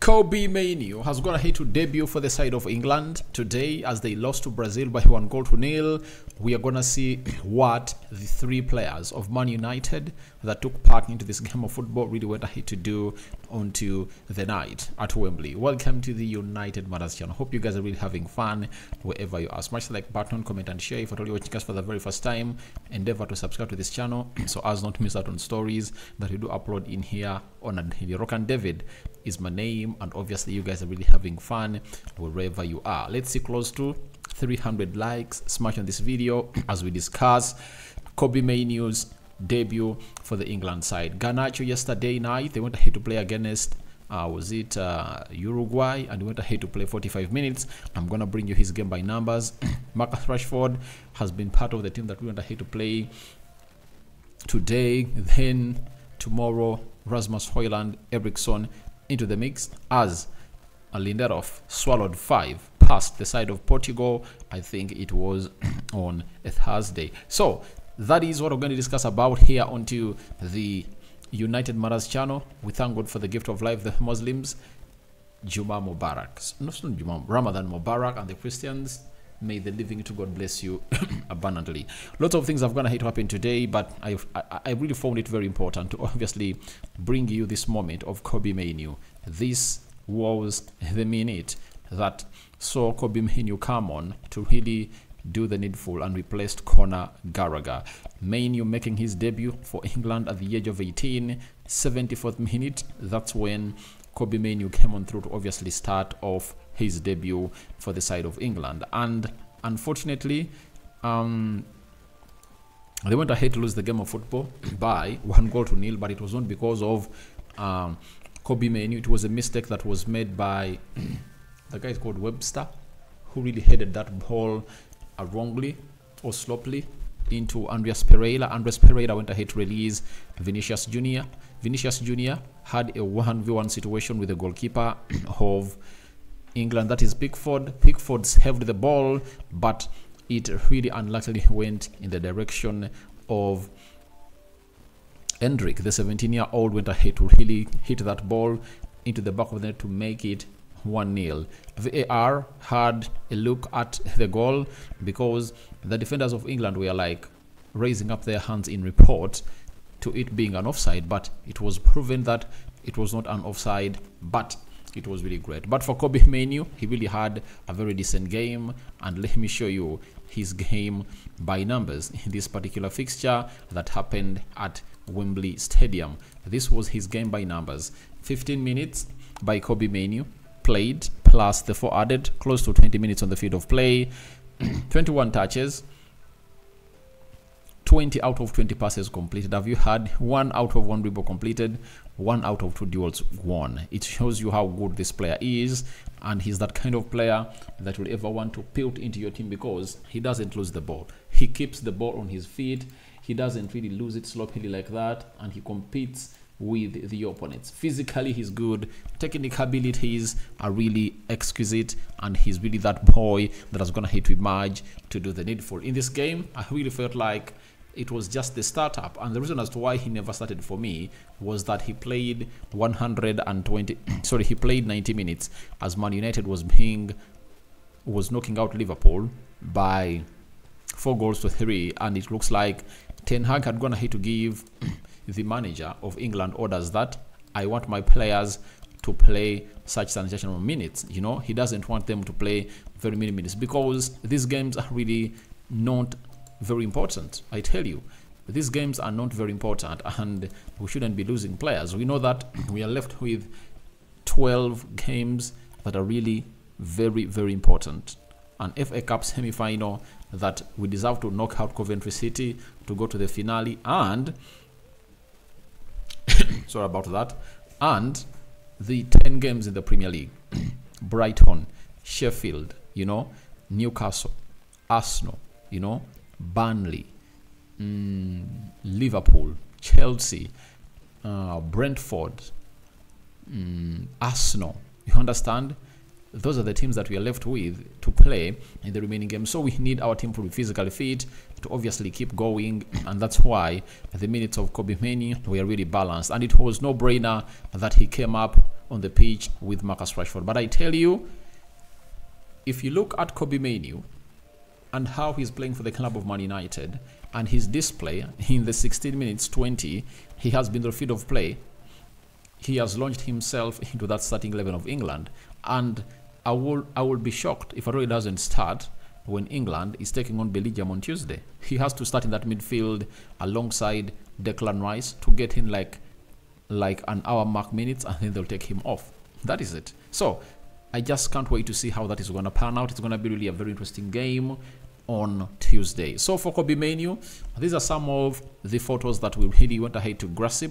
Kobbie Mainoo has gone ahead to debut for the side of England today as they lost to Brazil by one goal to nil. We are going to see what the three players of Man United that took part into this game of football really went ahead to do onto the night at Wembley. Welcome to the United Matters channel. Hope you guys are really having fun wherever you are. Smash the like button, comment and share. If you're watching us for the very first time, endeavor to subscribe to this channel so as not to miss out on stories that we do upload in here on a daily. Rock and David is my name and obviously you guys are really having fun wherever you are. Let's see close to 300 likes. Smash on this video as we discuss Kobbie Mainoo's debut for the England side. Garnacho yesterday night, they went ahead to play against uh, was it uh, Uruguay and went ahead to play 45 minutes. I'm gonna bring you his game by numbers. Marcus Rashford has been part of the team that we went ahead to play today. Then tomorrow, Rasmus Hojlund, Eriksen into the mix as Lindelof swallowed five past the side of Portugal. I think it was on a Thursday. So that is what we're going to discuss about here onto the United Matters channel. We thank God for the gift of life, the Muslims. Juma Mubarak. Not Juma, Ramadan Mubarak and the Christians. May the living to God bless you abundantly. Lots of things have ahead to happen today, but I, I, I really found it very important to obviously bring you this moment of Kobbie Mainoo. This was the minute that saw Kobbie Mainoo come on to really do the needful and replaced Conor Gallagher. Mainoo making his debut for England at the age of 18, 74th minute. That's when Kobbie Mainoo came on through to obviously start off his debut for the side of England. And unfortunately, um, they went ahead to lose the game of football by one goal to nil, but it was not because of um, Mainoo. It was a mistake that was made by the guy is called Webster, who really headed that ball uh, wrongly or sloppily into Andreas Pereira. Andreas Pereira went ahead to release Vinicius Junior. Vinicius Junior had a 1v1 situation with the goalkeeper of England, that is Pickford. Pickford saved the ball, but it really unluckily went in the direction of Endrick. The 17 year old went ahead to really hit that ball into the back of the net to make it 1 0. VAR had a look at the goal because the defenders of England were like raising up their hands in report to it being an offside, but it was proven that it was not an offside, but it was really great. But for Kobbie Mainoo, he really had a very decent game, and let me show you his game by numbers in this particular fixture that happened at Wembley Stadium. This was his game by numbers. 15 minutes by Kobbie Mainoo played plus the four added, close to 20 minutes on the field of play, 21 touches, 20 out of 20 passes completed. Have you had one out of one dribble completed, one out of two duels won? It shows you how good this player is, and he's that kind of player that will ever want to build into your team because he doesn't lose the ball. He keeps the ball on his feet. He doesn't really lose it sloppily like that, and he competes with the opponents. Physically, he's good. Technical abilities are really exquisite, and he's really that boy that is going to hit with emerge to do the needful. In this game, I really felt like it was just the startup, and the reason as to why he never started for me was that he played 120. sorry, he played 90 minutes as Man United was being was knocking out Liverpool by four goals to three, and it looks like Ten Hag had gone ahead to give the manager of England orders that I want my players to play such sensational minutes. You know, he doesn't want them to play very many minutes because these games are really not very important. I tell you, these games are not very important and we shouldn't be losing players. We know that we are left with 12 games that are really very, very important. An FA Cup semi final that we deserve to knock out Coventry City to go to the finale and sorry about that. And the 10 games in the Premier League Brighton Sheffield you know Newcastle Arsenal you know Burnley mm, Liverpool Chelsea uh, Brentford mm, Arsenal. You understand those are the teams that we are left with to play in the remaining games. So we need our team to be physically fit to obviously keep going, and that's why the minutes of Kobbie Mainoo were really balanced. And it was no brainer that he came up on the pitch with Marcus Rashford. But I tell you, if you look at Kobbie Mainoo and how he's playing for the club of Man United and his display in the 16 minutes 20, he has been the field of play. He has launched himself into that starting 11 of England. And I will, I will be shocked if Roy doesn't start when England is taking on Belgium on Tuesday. He has to start in that midfield alongside Declan Rice to get in like like an hour mark minutes and then they'll take him off. That is it. So I just can't wait to see how that is going to pan out. It's going to be really a very interesting game on Tuesday. So for Kobbie Mainoo, these are some of the photos that we really went ahead to grasp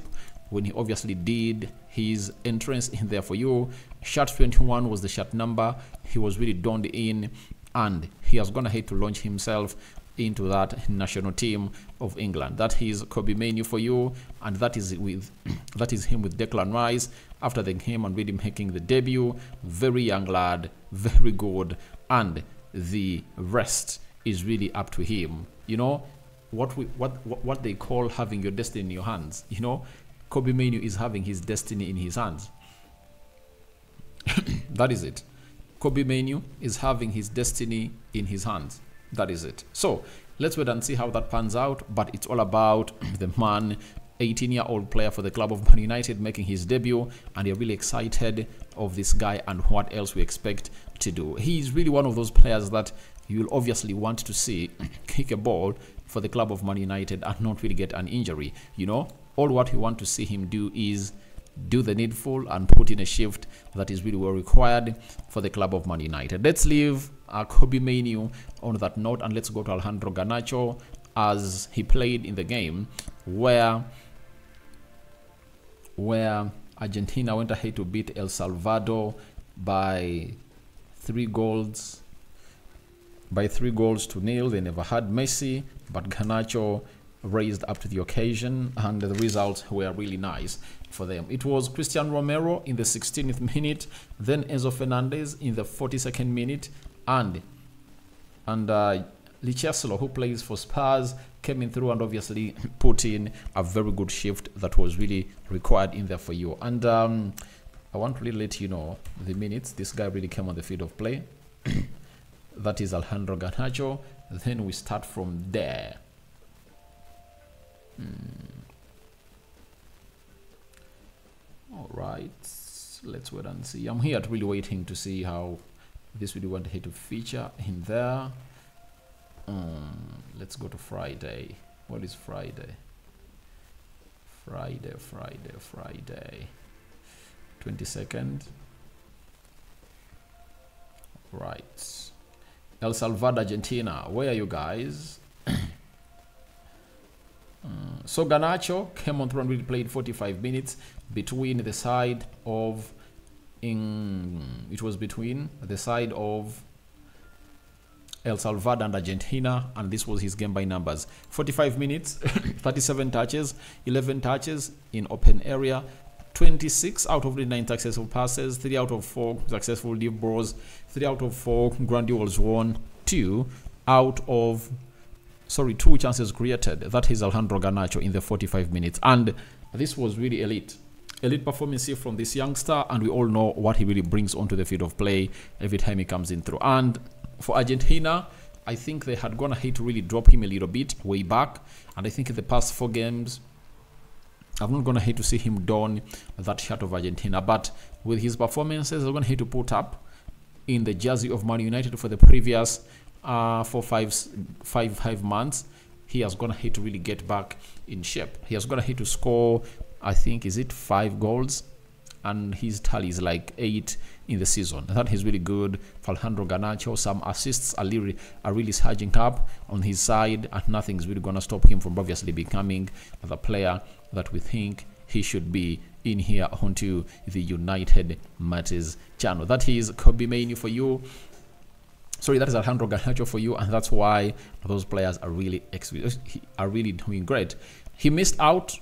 when he obviously did his entrance in there for you. Shirt 21 was the shirt number. He was really donned in and he has gone ahead to launch himself into that national team of England. That is Kobbie Mainoo for you, and that is with that is him with Declan Rice after the game and really making the debut. Very young lad, very good, and the rest is really up to him. You know what we what, what they call having your destiny in your hands. You know, Kobbie Mainoo is having his destiny in his hands. that is it. Kobbie Mainoo is having his destiny in his hands. That is it. So let's wait and see how that pans out. But it's all about the man, 18 year old player for the club of Man United, making his debut. And you're really excited of this guy and what else we expect to do. He's really one of those players that you'll obviously want to see kick a ball for the club of Man United and not really get an injury. You know, all what we want to see him do is do the needful and put in a shift that is really well required for the club of Man United. Let's leave uh, Kobbie Mainoo on that note and let's go to Alejandro Garnacho as he played in the game where where Argentina went ahead to beat El Salvador by three goals by three goals to nil. They never had Messi, but Garnacho raised up to the occasion and the results were really nice for them. It was Christian Romero in the 16th minute, then Enzo Fernandez in the 42nd minute, and and uh, Lo Celso, who plays for Spurs, came in through and obviously put in a very good shift that was really required in there for you. And um, I want to really let you know the minutes this guy really came on the field of play. that is Alejandro Garnacho. Then we start from there. Hmm. all right let's wait and see. I'm here really waiting to see how this video went ahead to feature in there. Um, let's go to friday. What is friday? Friday friday friday. 22nd right. El salvador argentina. Where are you guys Uh, so Garnacho came on and really played 45 minutes between the side of in it was between the side of El Salvador and Argentina and this was his game by numbers. 45 minutes 37 touches 11 touches in open area 26 out of the 9 successful passes 3 out of 4 successful deep balls 3 out of 4 grand duels won 2 out of sorry, two chances created. That is Alejandro Garnacho in the 45 minutes. And this was really elite. Elite performance here from this youngster, and we all know what he really brings onto the field of play every time he comes in through. And for Argentina, I think they had gone ahead to really drop him a little bit way back. And I think in the past four games, I'm not going to hate to see him don that shirt of Argentina. But with his performances, I'm going to hate to put up in the jersey of Man United for the previous uh, five, five, five months, he has gone ahead to really get back in shape. He has gonna ahead to score, I think, is it five goals? And his tally is like eight in the season. That is really good for Alejandro Garnacho. Some assists are really, are really surging up on his side, and nothing is really to stop him from obviously becoming the player that we think he should be in here onto the United Matters channel. That is Kobbie Mainoo for you sorry that is Alejandro Garnacho for you and that's why those players are really are really doing great. He missed out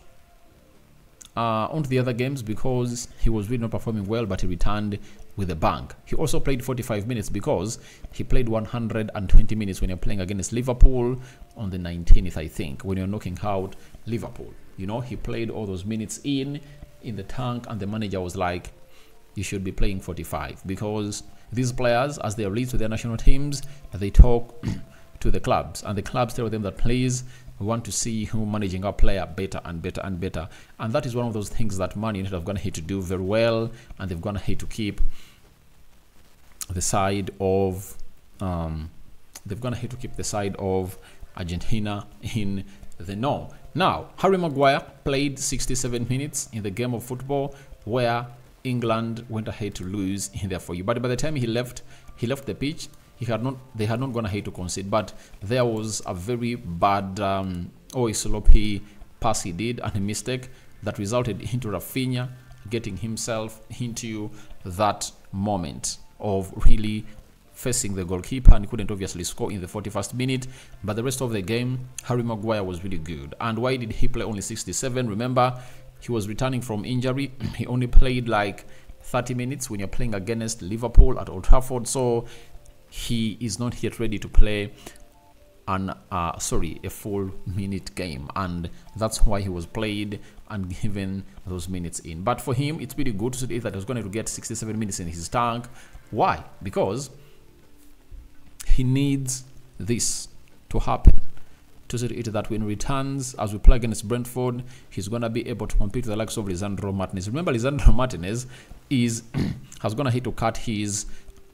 uh, onto the other games because he was really not performing well but he returned with a bang. He also played 45 minutes because he played 120 minutes when you're playing against Liverpool on the 19th I think when you're knocking out Liverpool. You know he played all those minutes in in the tank and the manager was like you should be playing 45 because these players, as they are released to their national teams, they talk to the clubs, and the clubs tell them that please we want to see who managing our player better and better and better. And that is one of those things that Man United have gone ahead to do very well, and they've gone ahead to keep the side of um, they've gone ahead to keep the side of Argentina in the know. Now, Harry Maguire played 67 minutes in the game of football where England went ahead to lose in there for you. But by the time he left, he left the pitch. He had not. They had not gone ahead to concede, but there was a very bad um, a sloppy pass he did and a mistake that resulted into Rafinha getting himself into that moment of really facing the goalkeeper and couldn't obviously score in the 41st minute. But the rest of the game, Harry Maguire was really good. And why did he play only 67? Remember, he was returning from injury. he only played like 30 minutes when you're playing against Liverpool at Old Trafford. So he is not yet ready to play an uh, sorry a full minute game. And that's why he was played and given those minutes in. But for him it's pretty good to see that he's going to get 67 minutes in his tank. Why? Because he needs this to happen to see it that when he returns as we play against Brentford he's going to be able to compete with the likes of Lisandro Martinez remember Lisandro Martinez is has going to hit to cut his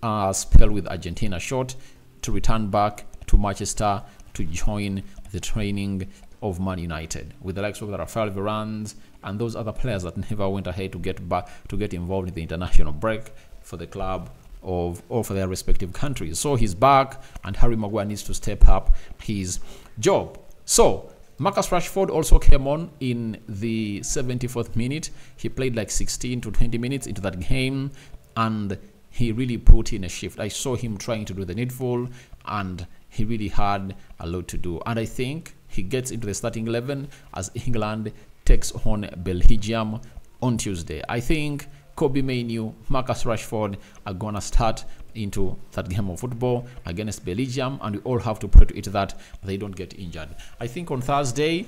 uh, spell with Argentina short to return back to Manchester to join the training of Man United with the likes of Rafael Varane and those other players that never went ahead to get back to get involved in the international break for the club of or for their respective countries. So he's back and Harry Maguire needs to step up his job. So Marcus Rashford also came on in the 74th minute. He played like 16 to 20 minutes into that game and he really put in a shift. I saw him trying to do the needful, and he really had a lot to do. And I think he gets into the starting 11 as England takes on Belgium on Tuesday. I think Kobbie Mainoo, Marcus Rashford are going to start into that game of football against Belgium, and we all have to pray to it that they don't get injured. I think on Thursday,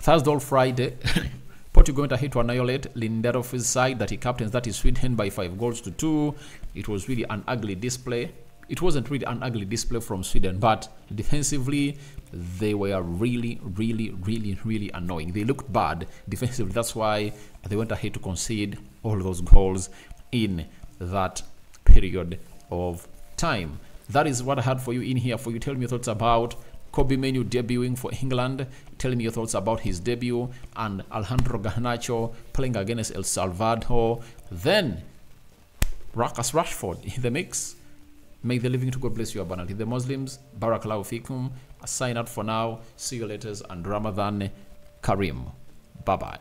Thursday or Friday, Portugal went ahead to annihilate Lindelof's side that he captains, that is Sweden, by five goals to two. It was really an ugly display. It wasn't really an ugly display from Sweden, but defensively, they were really, really, really, really annoying. They looked bad defensively. That's why they went ahead to concede all those goals in that period of time. That is what I had for you in here for you. Tell me your thoughts about Kobbie Mainoo debuting for England. Tell me your thoughts about his debut and Alejandro Garnacho playing against El Salvador. Then Marcus Rashford in the mix. May the living to God bless you abundantly. The Muslims, Barakallahu fikum. Sign out for now. See you later and Ramadan Karim. Bye bye.